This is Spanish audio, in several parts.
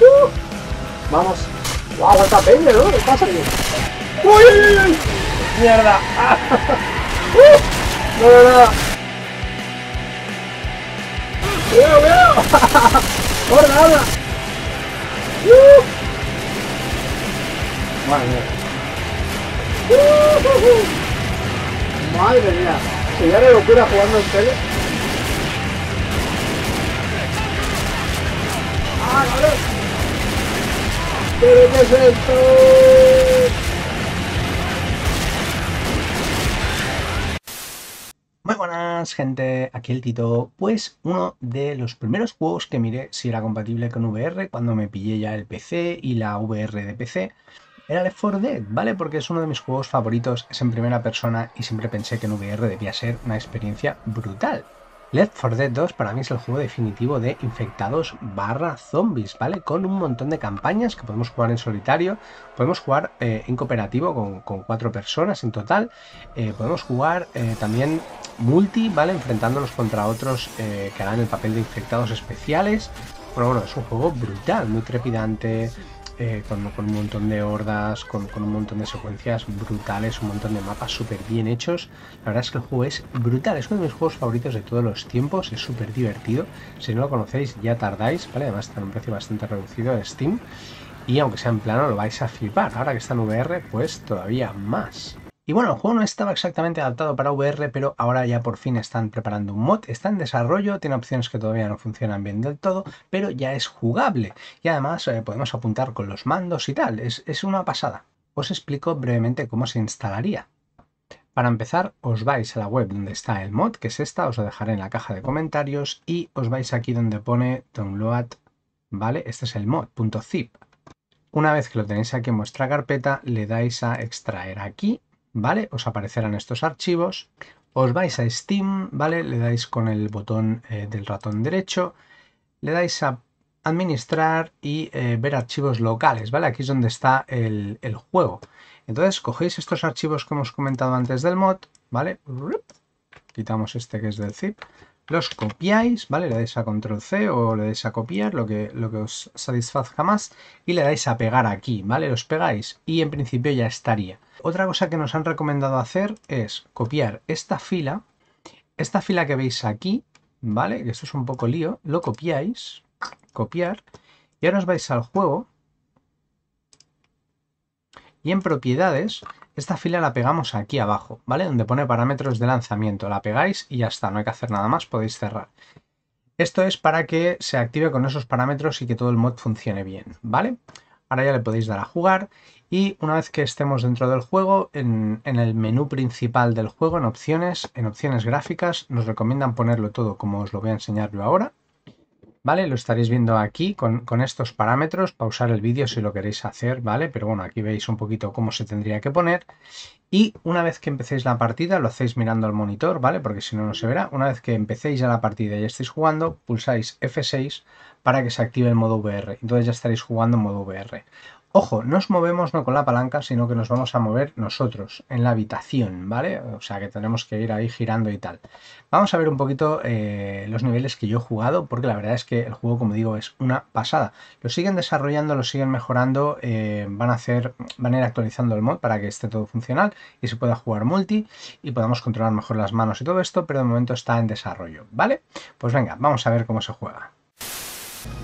¡Uh! Vamos. ¡Wow! ¡Cuánta peña, ¿no? ¿Qué pasa aquí? ¡Uy, uy, uy! ¡Mierda! ¡Uh! ¡No, no, no! ¡Cuidado, cuidado! ¡Horda, horda! ¡Uh! Madre mía. ¡Uh, uh, uh! Madre mía. Sería de locura jugando en tele. Cabrón! ¿Pero qué es esto? Muy buenas gente, aquí el Tito. Pues uno de los primeros juegos que miré si era compatible con VR cuando me pillé ya el PC y la VR de PC era Left 4 Dead, ¿vale? Porque es uno de mis juegos favoritos, es en primera persona y siempre pensé que en VR debía ser una experiencia brutal. Left 4 Dead 2 para mí es el juego definitivo de infectados barra zombies, ¿vale? Con un montón de campañas que podemos jugar en solitario, podemos jugar eh, en cooperativo con, cuatro personas en total, eh, podemos jugar eh, también multi, ¿vale? Enfrentándolos contra otros que harán el papel de infectados especiales. Pero bueno, es un juego brutal, muy trepidante, eh, con, un montón de hordas, con, con, un montón de secuencias brutales, un montón de mapas súper bien hechos. La verdad es que el juego es brutal, es uno de mis juegos favoritos de todos los tiempos, es súper divertido. Si no lo conocéis, ya tardáis, ¿vale? Además está en un precio bastante reducido de Steam. Y aunque sea en plano, lo vais a flipar. Ahora que está en VR, pues todavía más. Y bueno, el juego no estaba exactamente adaptado para VR, pero ahora ya por fin están preparando un mod, está en desarrollo, tiene opciones que todavía no funcionan bien del todo, pero ya es jugable. Y además eh, podemos apuntar con los mandos y tal, es, es una pasada. Os explico brevemente cómo se instalaría. Para empezar, os vais a la web donde está el mod, que es esta, os lo dejaré en la caja de comentarios, y os vais aquí donde pone download, ¿vale? Este es el mod.zip. Una vez que lo tenéis aquí en vuestra carpeta, le dais a extraer aquí ¿vale? Os aparecerán estos archivos. Os vais a Steam, ¿vale? Le dais con el botón eh, del ratón derecho, le dais a administrar y eh, ver archivos locales, ¿vale? Aquí es donde está el, el, juego. Entonces cogéis estos archivos que hemos comentado antes del mod, ¿vale? Quitamos este que es del zip. Los copiáis, ¿vale? Le dais a control C o le dais a copiar, lo que, lo que os satisfazca más, y le dais a pegar aquí, ¿vale? Los pegáis y en principio ya estaría. Otra cosa que nos han recomendado hacer es copiar esta fila, esta fila que veis aquí, ¿vale? Que esto es un poco lío, lo copiáis, copiar, y ahora os vais al juego, y en propiedades, esta fila la pegamos aquí abajo, ¿vale? Donde pone parámetros de lanzamiento, la pegáis y ya está, no hay que hacer nada más, podéis cerrar. Esto es para que se active con esos parámetros y que todo el mod funcione bien, ¿vale? Ahora ya le podéis dar a jugar y una vez que estemos dentro del juego, en, en, el menú principal del juego, en opciones, en opciones gráficas, nos recomiendan ponerlo todo como os lo voy a enseñar yo ahora. ¿Vale? Lo estaréis viendo aquí con, con estos parámetros, pausar el vídeo si lo queréis hacer, ¿vale? Pero bueno, aquí veis un poquito cómo se tendría que poner. Y una vez que empecéis la partida, lo hacéis mirando al monitor, ¿vale? Porque si no, no se verá. Una vez que empecéis ya la partida y estéis jugando, pulsáis F6 para que se active el modo VR. Entonces ya estaréis jugando en modo VR. Ojo, no nos movemos no con la palanca, sino que nos vamos a mover nosotros en la habitación, ¿vale? O sea que tenemos que ir ahí girando y tal. Vamos a ver un poquito eh, los niveles que yo he jugado, porque la verdad es que el juego, como digo, es una pasada. Lo siguen desarrollando, lo siguen mejorando, eh, van a hacer, van a ir actualizando el mod para que esté todo funcional y se pueda jugar multi y podamos controlar mejor las manos y todo esto, pero de momento está en desarrollo, ¿vale? Pues venga, vamos a ver cómo se juega.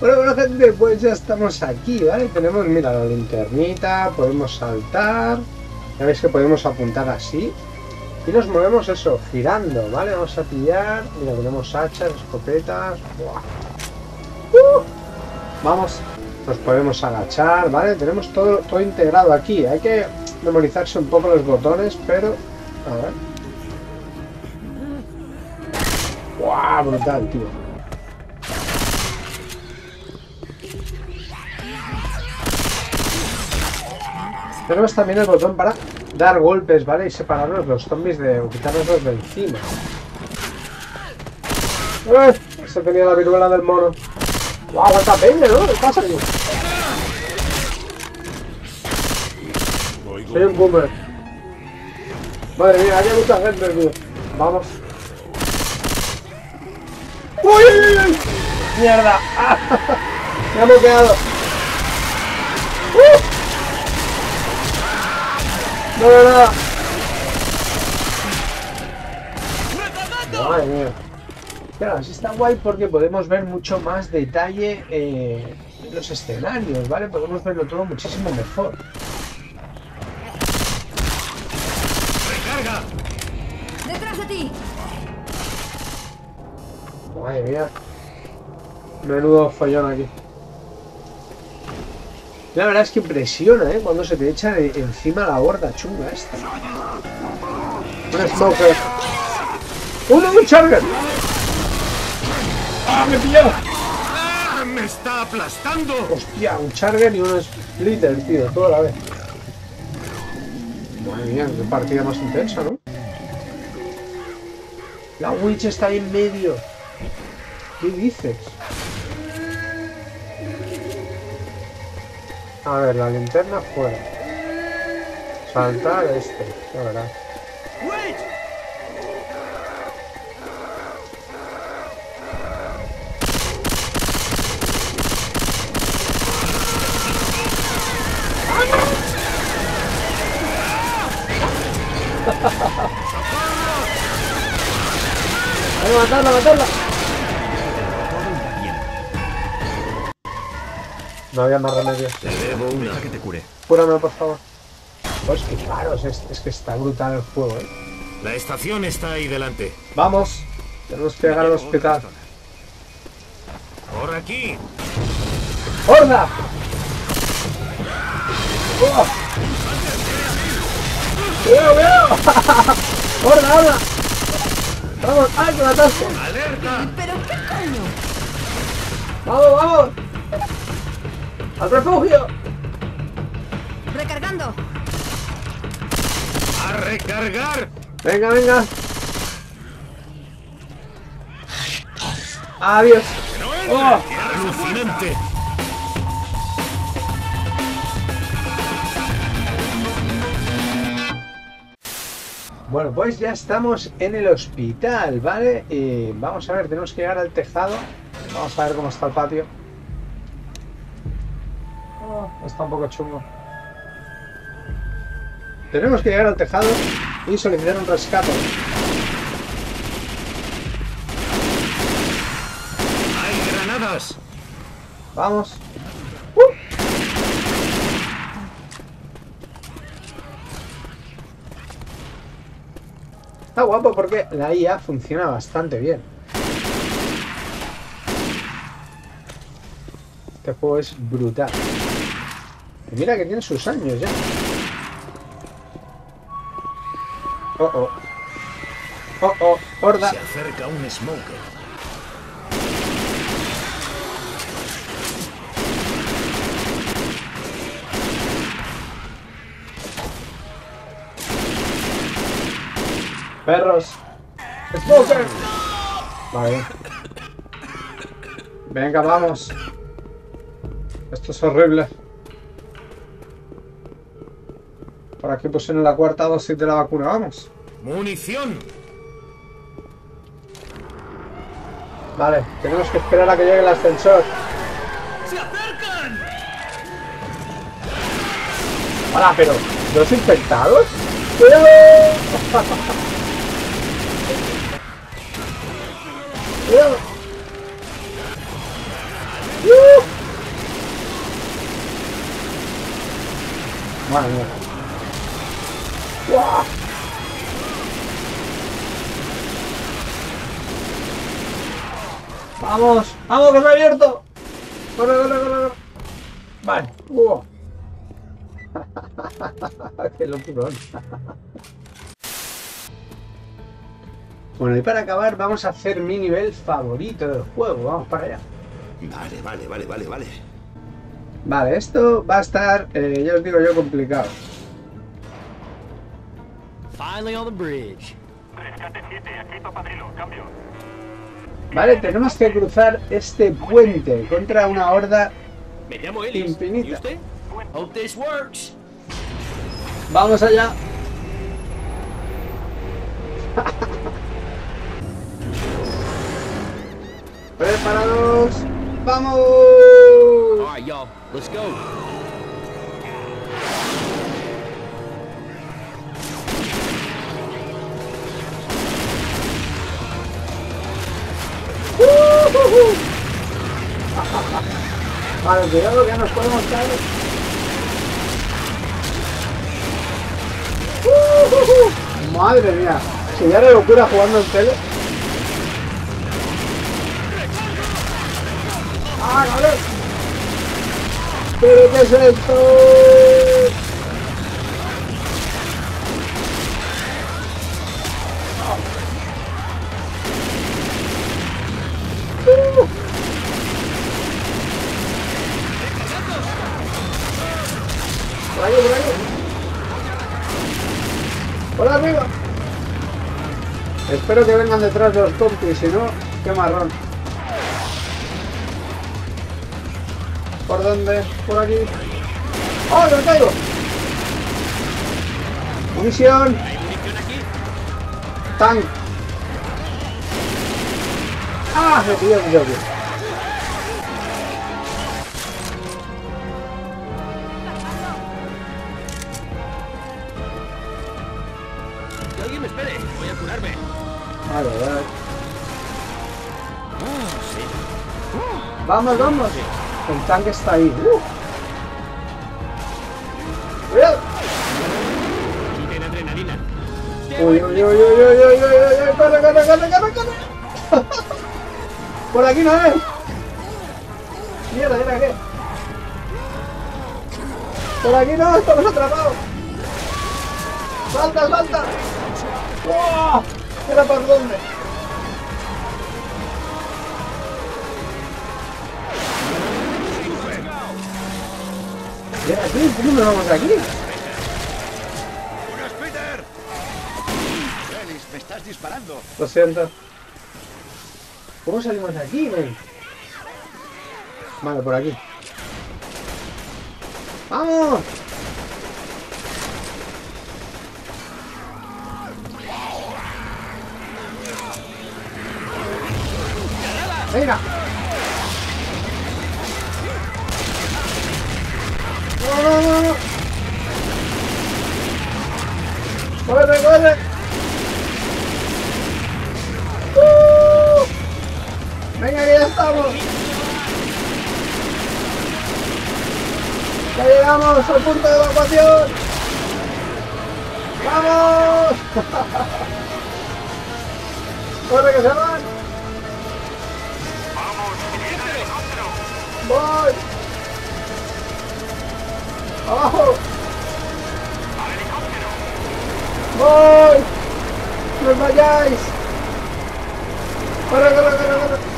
Bueno, bueno gente, pues ya estamos aquí, ¿vale? Tenemos, mira, la linternita, podemos saltar, ya veis que podemos apuntar así. Y nos movemos eso, girando, ¿vale? Vamos a pillar, mira, tenemos hachas, escopetas, uh, vamos, nos podemos agachar, ¿vale? Tenemos todo, todo integrado aquí, hay que memorizarse un poco los botones, pero, a ver. ¡Wow! Brutal, tío. Tenemos también el botón para dar golpes, ¿vale? Y separarnos los zombies de... o de encima. ¡Eh! Se tenía la viruela del mono. ¡Guau! ¡Cuánta peña, ¿no? ¿Qué pasa aquí? Soy un boomer. Madre mía, hay mucha gente, tío. Vamos. ¡Uy, uy, uy! ¡Mierda! ¡Me ha bloqueado! ¡Uh! ¡No, no, no! Madre mía. Claro, así está guay porque podemos ver mucho más detalle eh, en los escenarios, ¿vale? Podemos verlo todo muchísimo mejor. ¡Recarga! ¡Detrás de ti! Madre mía. Menudo follón aquí. La verdad es que impresiona, ¿eh? Cuando se te echa de- encima la horda chunga esta. Un smoker. ¡Uno, un charger! ¡Ah, me pilló! ¡Ah! ¡Me está aplastando! Hostia, un charger y un splitter, tío, toda la vez. Madre mía, qué partida más intensa, ¿no? La witch está ahí en medio. ¿Qué dices? A ver, la linterna fuera. Saltar este, la verdad. ¡Hay que matarla, matarla! No había más remedio. Te debo una. Deja que te cure. Cúrame, por favor. Pues que claro, es, es que está brutal el juego, ¿eh? La estación está ahí delante. Vamos, tenemos que llegar al hospital. Por aquí. ¡Horda! ¡Oh! ¡Cuidado, cuidado! ¡Horda, horda! ¡Vamos! ¡Ay, que mataste! ¡Alerta! ¿Pero qué coño? ¡Vamos, vamos! ¡Al refugio! Recargando. ¡A recargar! Venga, venga. Adiós. ¡Oh! ¡Alucinante! Bueno, pues ya estamos en el hospital, ¿vale? Y vamos a ver, tenemos que llegar al tejado. Vamos a ver cómo está el patio. Está un poco chungo. Tenemos que llegar al tejado y solicitar un rescate. ¡Hay granadas! Vamos. Está guapo porque la IA funciona bastante bien. Este juego es brutal. Y mira que tiene sus años ya. Oh, oh. Oh, oh, horda. Se acerca un smoker. Perros. Smoker. Vale. Venga, vamos. Esto es horrible. Por aquí pusieron la cuarta dosis de la vacuna, vamos. ¡Munición! Vale, tenemos que esperar a que llegue el ascensor. ¡Se acercan! Hola, pero ¿los infectados? ¡Cuidado! ¡Cuidado! Madre mía. ¡Vamos! ¡Vamos, que se ha abierto! ¡Corre, corre, corre! corre! Vale. ¡Uh! ¡Qué locurón! Bueno, y para acabar vamos a hacer mi nivel favorito del juego. Vamos para allá. Vale, vale, vale, vale, vale. Vale, esto va a estar, eh, ya os digo yo, complicado. Finally on the bridge. Vale, tenemos que cruzar este puente contra una horda. Me llamo Ellis. Infinita. ¿Y usted? Hope this works. ¡Vamos allá! Preparados. ¡Vamos! All right, y'all. Let's go. Vale, cuidado que nos podemos caer. Madre mía, si ya era locura jugando en tele. ¡Ah, vale! ¿Pero qué es esto? Por ahí. Por arriba. Espero que vengan detrás los compis, si no, qué marrón. ¿Por dónde? Por aquí. ¡Oh, me caigo! Munición. Tank. ¡Ah! Me pilló Joker. Que alguien me espere. Voy a curarme. Vale, vale. Vamos, vamos. El tanque está ahí. Uh. Cuidado. Aquí tiene adrenalina. Uy, uy, uy, uy, uy, uy, uy, uy, uy, corre, corre, corre, corre, corre. Por aquí no es. Mierda, mierda, ¿qué? Por aquí no, estamos atrapados. Salta, salta. ¡Wow! ¿Era por dónde? ¿Y ahora aquí? ¿Cómo nos vamos de aquí? ¡Buenas, Peter! Félix, me estás disparando. Lo siento. ¿Cómo salimos de aquí, men? Vale, por aquí. ¡Vamos! ¡Venga! ¡No, no, no! ¡Corre, corre! Estamos! ¡Ya llegamos al punto de evacuación! ¡Vamos! ¡Corre, que se van! ¡Voy! ¡Abajo! ¡Voy! ¡No os vayáis! ¡Corre, corre, corre, corre!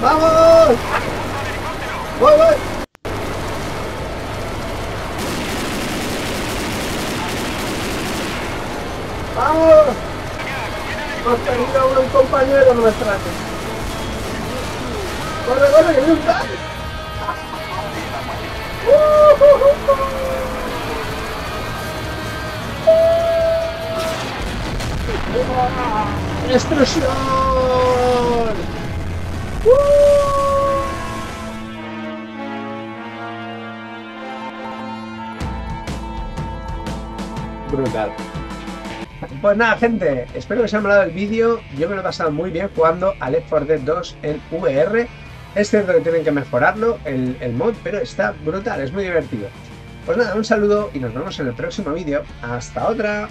¡Vamos! ¡Voy, voy! ¡Vamos! Hemos perdido a un compañero nuestro. ¡Corre, corre, que viene un tanque! ¡Destrucción! Brutal. Pues nada, gente, espero que os haya molado el vídeo. Yo me lo he pasado muy bien jugando a Left 4 Dead 2 en VR. Es cierto que tienen que mejorarlo, el, el mod, pero está brutal, es muy divertido. Pues nada, un saludo y nos vemos en el próximo vídeo. ¡Hasta otra!